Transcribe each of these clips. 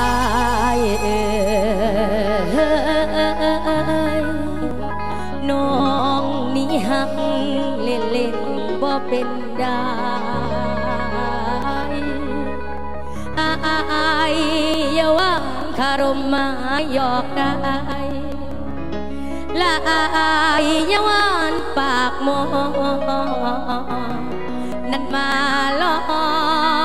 อายเอ่ยน้องนี่หักเล่นเล่นบ่เป็นได้อายอย่าว่าคารมมาหยอกได้ละอายยาว่านปากมอนั่นมาล้อ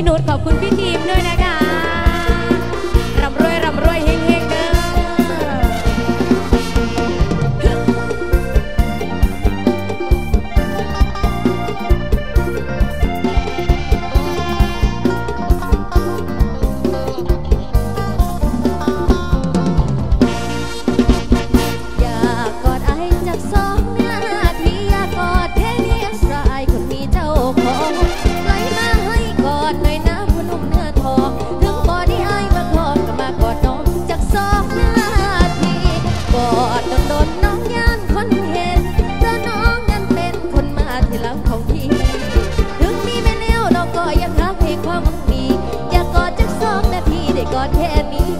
พี่นุชขอบคุณพี่ ที่หลังของพี่ ถึงมีแม่เลี้ยวเราก็ยังรักให้ความมึงมี อยากกอดจักสองนาทีได้กอดแค่นี้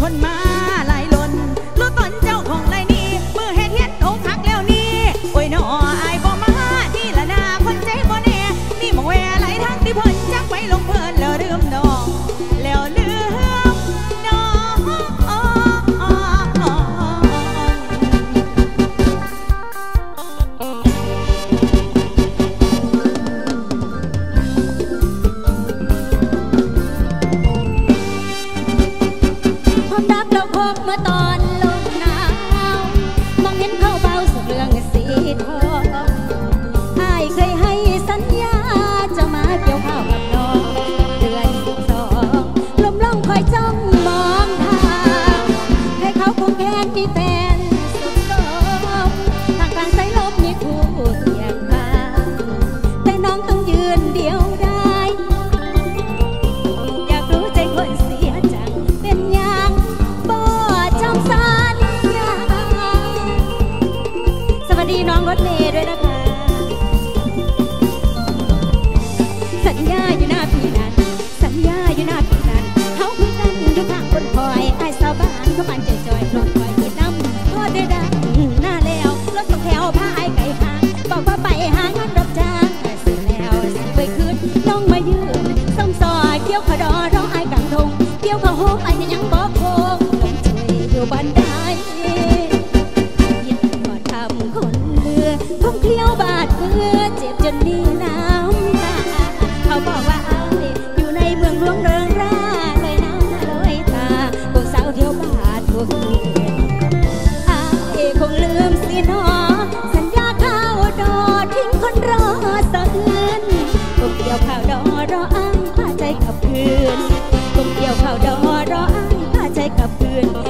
คนมา อายคงลืมสินอสัญญาข้าวดอทิ้งคนรอสะอื้นคงเกี่ยวข้าวดอรออ้ผ้าใจกับคืนคงเกี่ยวข้าวดอรออ้ผ้าใจกับคืน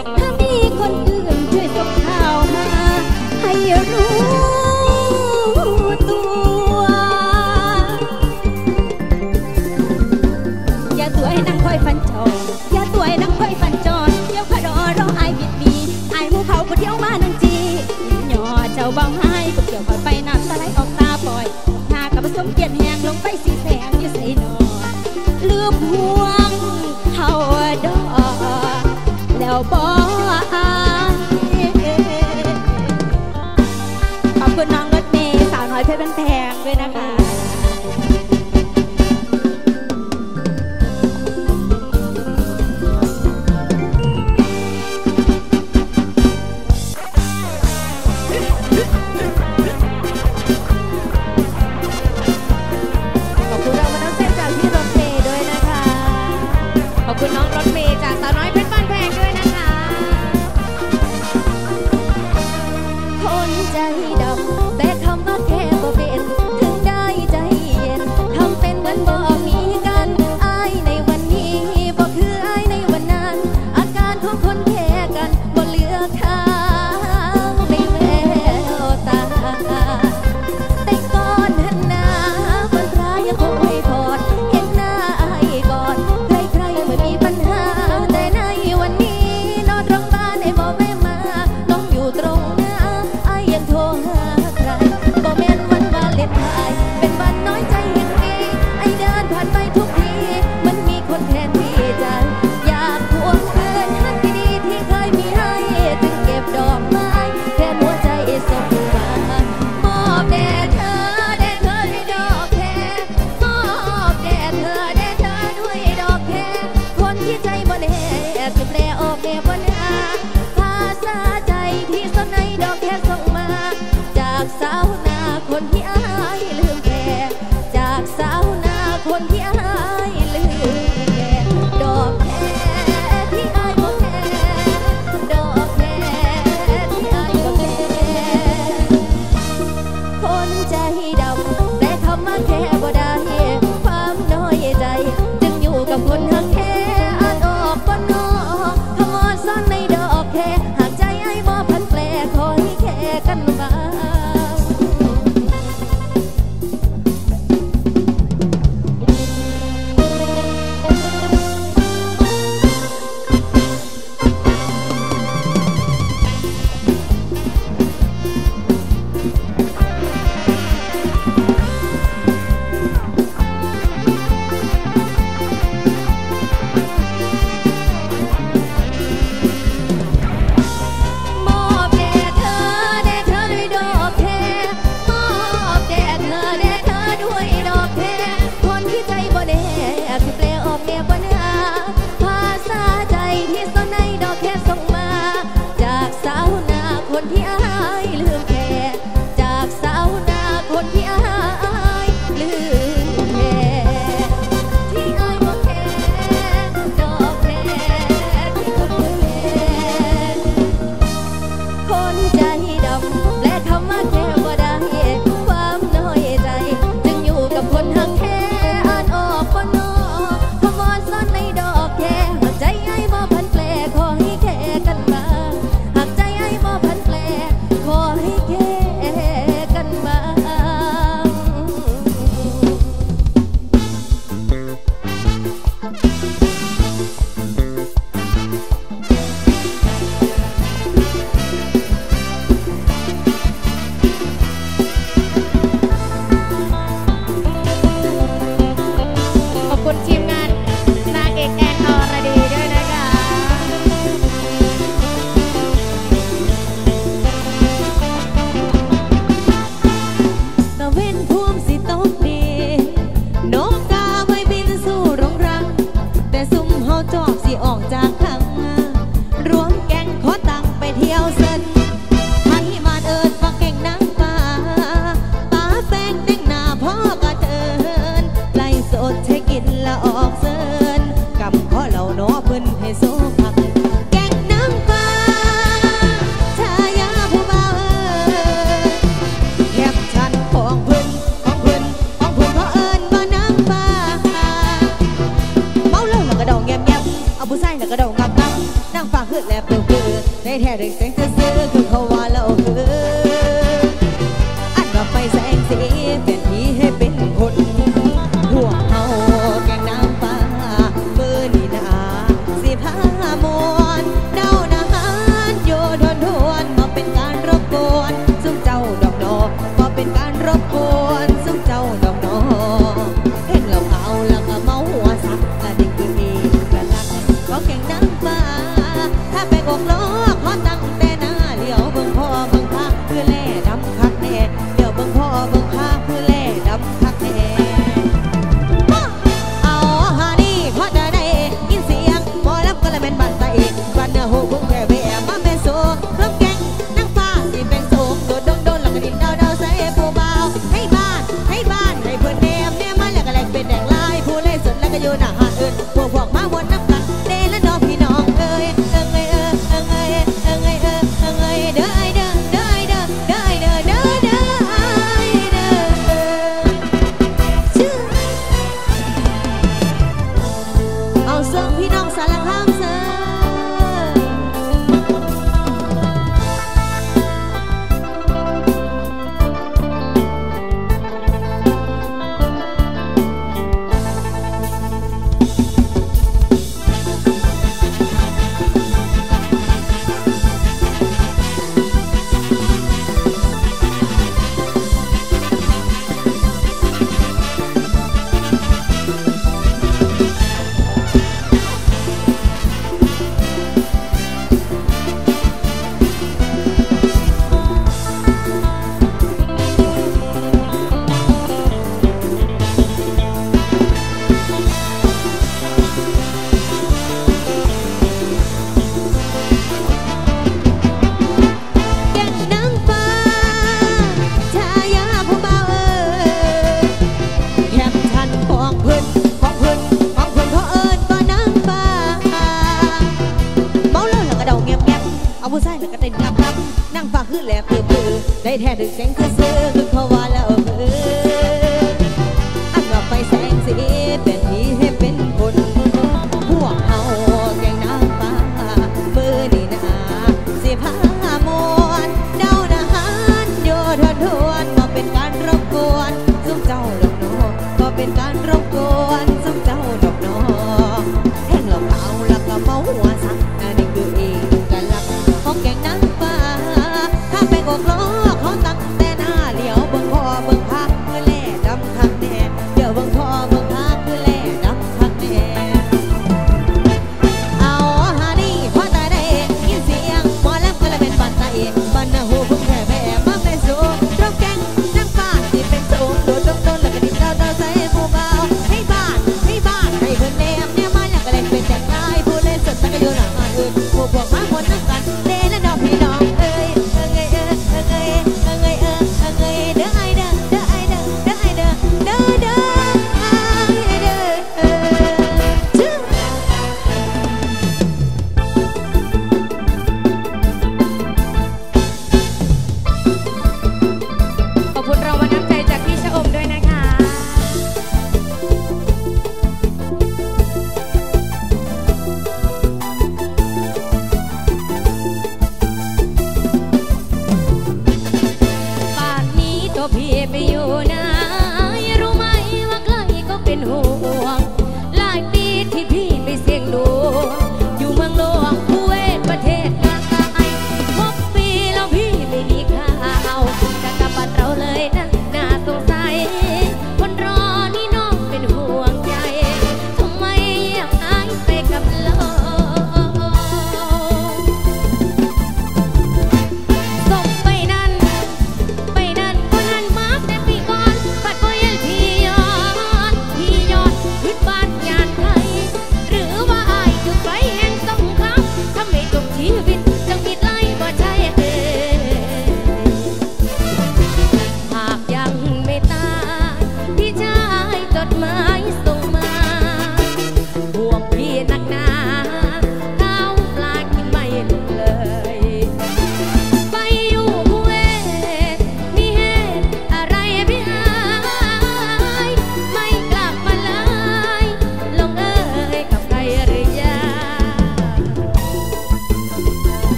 ไ